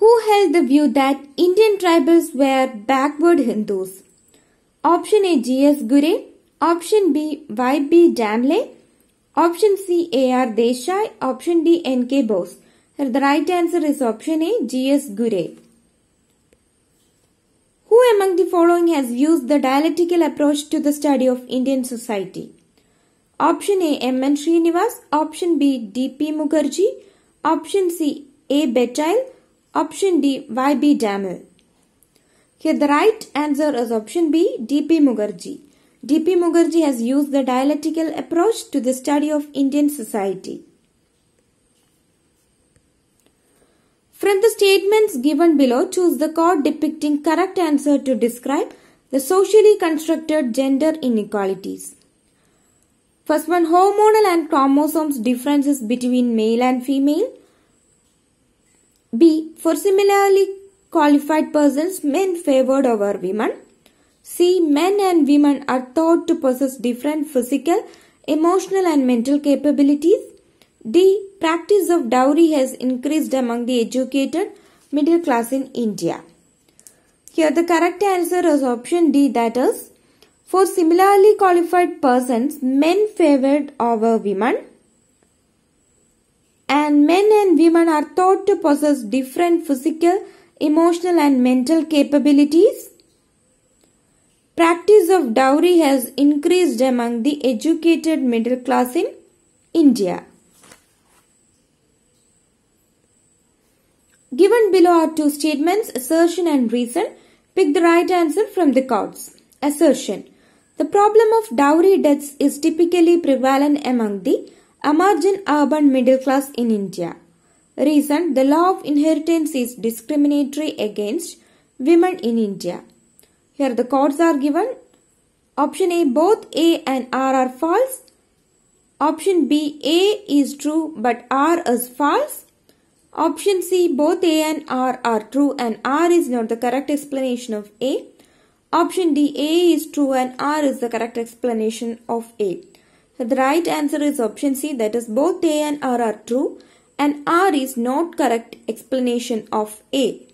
Who held the view that Indian tribals were backward Hindus? Option A G.S. Ghurye, Option B Y.B. Damle, Option C A.R. Desai, Option D N.K. Bose. The right answer is option A G.S. Ghurye. Who among the following has used the dialectical approach to the study of Indian society? Option A M.N. Srinivas, Option B D.P. Mukherjee, Option C A. Béteille, Option D Y.B. Damle. Here the right answer is option B D.P. Mukherjee. D.P. Mukherjee has used the dialectical approach to the study of Indian society. From the statements given below, choose the code depicting correct answer to describe the socially constructed gender inequalities. First one, hormonal and chromosomes differences between male and female. B. For similarly qualified persons, men favored over women. C. Men and women are thought to possess different physical, emotional and mental capabilities. D. Practice of dowry has increased among the educated middle class in India. Here the correct answer is option D that is for similarly qualified persons men favored over women and men and women are thought to possess different physical, emotional and mental capabilities. Practice of dowry has increased among the educated middle class in India. Given below are two statements, assertion and reason. Pick the right answer from the cards. Assertion. The problem of dowry deaths is typically prevalent among the emerging urban middle class in India. Reason. The law of inheritance is discriminatory against women in India. Here the codes are given. Option A, both A and R are false. Option B, A is true but R is false. Option C, both A and R are true and R is not the correct explanation of A. Option D, A is true and R is the correct explanation of A. The right answer is option C that is both A and R are true and R is not correct explanation of A.